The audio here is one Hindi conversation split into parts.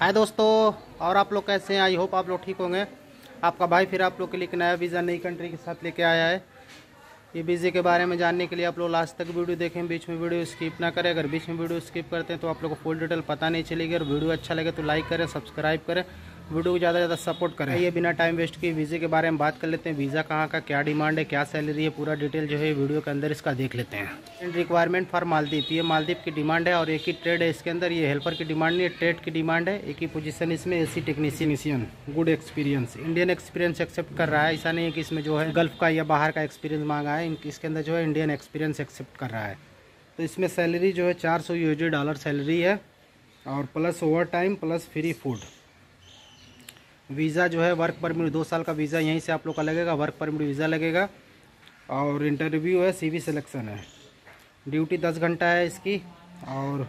हाय दोस्तों, और आप लोग कैसे हैं? आई होप आप लोग ठीक होंगे। आपका भाई फिर आप लोग के लिए एक नया वीज़ा नई कंट्री के साथ लेके आया है। ये वीज़े के बारे में जानने के लिए आप लोग लास्ट तक वीडियो देखें, बीच में वीडियो स्किप ना करें। अगर बीच में वीडियो स्किप करते हैं तो आप लोग को फुल डिटेल पता नहीं चलेगी। और वीडियो अच्छा लगे तो लाइक करें सब्सक्राइब करें। वीडियो को ज़्यादा से ज़्यादा सपोर्ट करें। ये बिना टाइम वेस्ट किए वीज़े के बारे में बात कर लेते हैं। वीज़ा कहाँ का, क्या डिमांड है, क्या सैलरी है, पूरा डिटेल जो है वीडियो के अंदर इसका देख लेते हैं। एंड रिक्वायरमेंट फॉर मालदीप ये मालदीप की डिमांड है और एक ही ट्रेड है इसके अंदर। ये हेल्पर की डिमांड नहीं है ट्रेड की डिमांड है। एक ही पोजीशन इसमें A C technician good experience Indian experience accept कर रहा है। ऐसा नहीं है कि इसमें जो है गल्फ का या बाहर का एक्सपीरियंस मांगा है। इसके अंदर जो है इंडियन एक्सपीरियंस एक्सेप्ट कर रहा है। तो इसमें सैलरी जो है चार सौ डॉलर सैलरी है। और plus overtime plus free food visa जो है वर्क परमिट दो साल का वीज़ा यहीं से आप लोग का लगेगा वर्क परमिट वीज़ा लगेगा। और इंटरव्यू है सीवी सिलेक्शन है। ड्यूटी दस घंटा है इसकी, और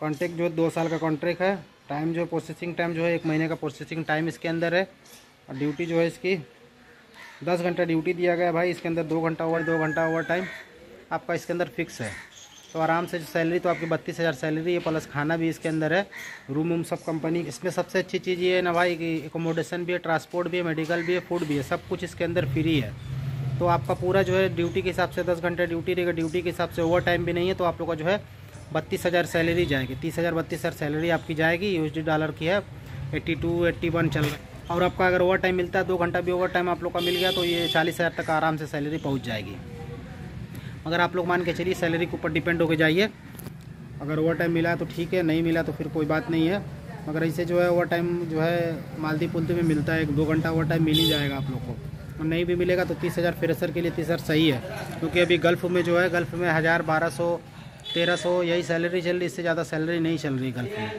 कॉन्ट्रैक्ट जो है, दो साल का कॉन्ट्रैक्ट है। टाइम जो है प्रोसेसिंग टाइम जो है, एक महीने का प्रोसेसिंग टाइम इसके अंदर है। और ड्यूटी जो है इसकी, दस घंटा ड्यूटी दिया गया भाई, इसके अंदर दो घंटा ओवर दो घंटा ओवर टाइम आपका इसके अंदर फिक्स है। तो आराम से सैलरी तो आपकी बत्तीस हज़ार सैलरी है, प्लस खाना भी इसके अंदर है, रूम वूम सब कंपनी इसमें सबसे अच्छी चीज़ ये है ना भाई कि एकोमोडेशन भी है ट्रांसपोर्ट भी है मेडिकल भी है फ़ूड भी है, सब कुछ इसके अंदर फ्री है। तो आपका पूरा जो है ड्यूटी के हिसाब से, दस घंटे ड्यूटी रहेगा ड्यूटी के हिसाब से ओवर टाइम भी नहीं है तो आप लोग का जो है बत्तीस हज़ार सैलरी जाएगी। तीस हज़ार, बत्तीस हज़ार सैलरी आपकी जाएगी यूएसडी डॉलर की है एट्टी टू एट्टी वन चल रहा है। और आपका अगर ओवर टाइम मिलता है, दो घंटा भी ओवर टाइम आप लोग का मिल गया तो ये चालीस हज़ार तक आराम से सैलरी पहुँच जाएगी। अगर आप लोग मान के चलिए सैलरी के ऊपर डिपेंड होकर जाइए। अगर ओवर टाइम मिला तो ठीक है, नहीं मिला तो फिर कोई बात नहीं है। मगर ऐसे जो है ओवर टाइम जो है मालदीप पुलती में मिलता है, एक दो घंटा ओवर टाइम मिल ही जाएगा आप लोग को। और नहीं भी मिलेगा तो तीस हज़ार फ्रेशर के लिए तीस हज़ार सही है। क्योंकि अभी गल्फ़ में जो है गल्फ़ में हज़ार बारह सौ, तेरह सौ, यही सैलरी चल रही, इससे ज़्यादा सैलरी नहीं चल रही गल्फ़ में।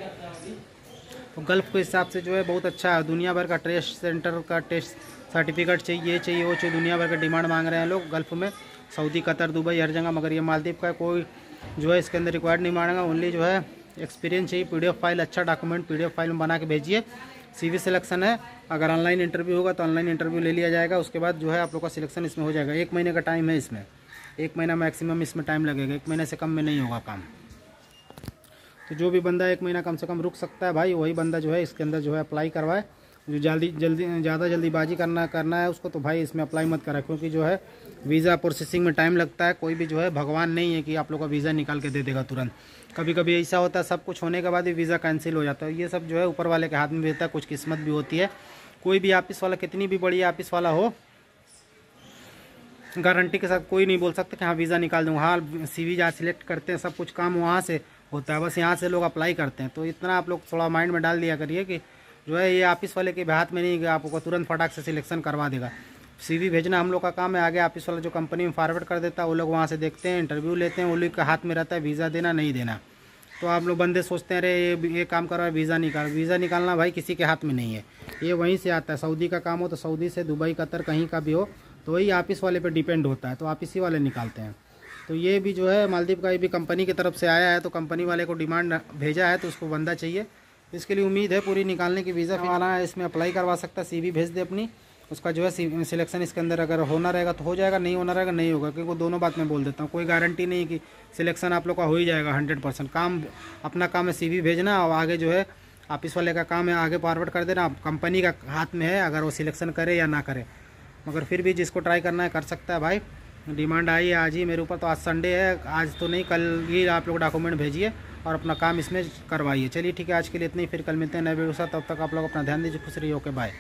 तो गल्फ़ के हिसाब से जो है, बहुत अच्छा है। दुनिया भर का टेस्ट सेंटर का टेस्ट सर्टिफिकेट चाहिए, ये चाहिए, वो चाहिए। दुनिया भर का डिमांड मांग रहे हैं लोग गल्फ़ में। सऊदी, कतर, दुबई, हर जगह, मगर ये मालदीप का कोई जो है, इसके अंदर रिक्वायर्ड नहीं मानेगा ओनली जो है एक्सपीरियंस चाहिए पीडीएफ फ़ाइल अच्छा डॉक्यूमेंट पीडीएफ फ़ाइल में बना के भेजिए। सीवी सिलेक्शन है। अगर ऑनलाइन इंटरव्यू होगा तो ऑनलाइन इंटरव्यू ले लिया जाएगा। उसके बाद जो है, आप लोग का सिलेक्शन इसमें हो जाएगा। एक महीने का टाइम है इसमें। एक महीना मैक्सिमम इसमें टाइम लगेगा। एक महीने से कम में नहीं होगा काम। तो जो भी बंदा एक महीना कम से कम रुक सकता है भाई, वही बंदा जो है, इसके अंदर जो है अप्लाई करवाए। जो जल्दी जल्दी, ज़्यादा जल्दीबाजी करना करना है उसको तो भाई इसमें अप्लाई मत करा, क्योंकि जो है वीज़ा प्रोसेसिंग में टाइम लगता है। कोई भी जो है, भगवान नहीं है कि आप लोग का वीज़ा निकाल के दे देगा तुरंत। कभी कभी ऐसा होता है, सब कुछ होने के बाद भी वीज़ा कैंसिल हो जाता है। ये सब जो है, ऊपर वाले के हाथ में रहता है, कुछ किस्मत भी होती है। कोई भी ऑफ़िस वाला, कितनी भी बड़ी ऑफ़िस वाला हो गारंटी के साथ कोई नहीं बोल सकता कि हाँ वीज़ा निकाल दूँ हाँ सी वी जहाँ सिलेक्ट करते हैं, सब कुछ काम वहाँ से होता है। बस यहाँ से लोग अप्लाई करते हैं। तो इतना आप लोग थोड़ा माइंड में डाल दिया करिए कि जो है ये ऑफ़िस वाले के हाथ में नहीं, आपको तुरंत फटाक से सिलेक्शन करवा देगा। सीवी भेजना हम लोग का काम है, आगे ऑफ़िस वाला जो कंपनी में फॉरवर्ड कर देता है, वो लोग वहाँ से देखते हैं इंटरव्यू लेते हैं, वो लोग के हाथ में रहता है वीज़ा देना, नहीं देना। तो आप लोग बंदे सोचते हैं, अरे ये ये काम करो वीज़ा निकाल वीज़ा निकालना भाई किसी के हाथ में नहीं है। ये वहीं से आता है, सऊदी का काम हो तो सऊदी से, दुबई, कतर, कहीं का भी हो तो वही ऑफ़िस वाले पे डिपेंड होता है तो ऑफ़िस ही वाले निकालते हैं। तो ये भी जो है मालदीव का ये भी कंपनी की तरफ़ से आया है तो कंपनी वाले को डिमांड भेजा है तो उसको बंदा चाहिए। इसके लिए उम्मीद है पूरी निकालने की वीज़ा वाला है, इसमें अप्लाई करवा सकता है सी भेज दे अपनी। उसका जो है सिलेक्शन इसके अंदर अगर होना रहेगा तो हो जाएगा, नहीं होना रहेगा, नहीं होगा, क्योंकि दोनों बात मैं बोल देता हूँ। कोई गारंटी नहीं कि सिलेक्शन आप लोग का हो ही जाएगा हंड्रेड परसेंट काम, अपना काम है सीवी भेजना, और आगे जो है ऑफ़िस वाले का काम है, आगे फॉरवर्ड कर देना कंपनी का हाथ में है, अगर वो सिलेक्शन करे या ना करे। मगर फिर भी जिसको ट्राई करना है, कर सकता है भाई। डिमांड आई है आज ही मेरे ऊपर तो आज संडे है, आज तो नहीं, कल ही आप लोग डॉक्यूमेंट भेजिए और अपना काम इसमें करवाइए। चलिए ठीक है, आज के लिए इतना ही, फिर कल मिलते हैं नए साथ तब तक आप लोग अपना ध्यान दीजिए, खुश रहिए, ओके बाय